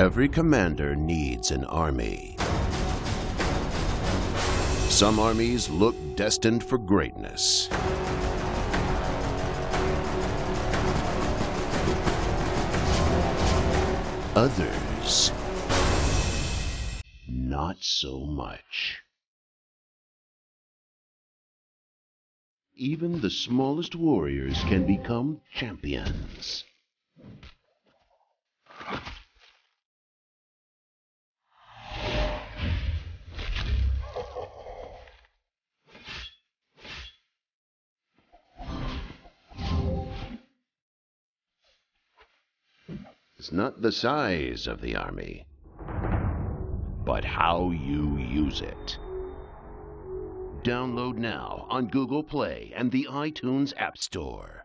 Every commander needs an army. Some armies look destined for greatness. Others, not so much. Even the smallest warriors can become champions. It's not the size of the army, but how you use it. Download now on Google Play and the iTunes App Store.